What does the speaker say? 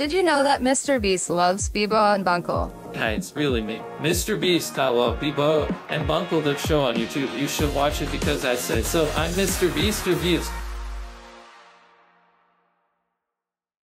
Did you know that Mr. Beast loves Beebo and Bunkle? Hi, it's really me. Mr. Beast, I love Beebo and Bunkle the show on YouTube. You should watch it because I say so. I'm Mr. Beast Reviews.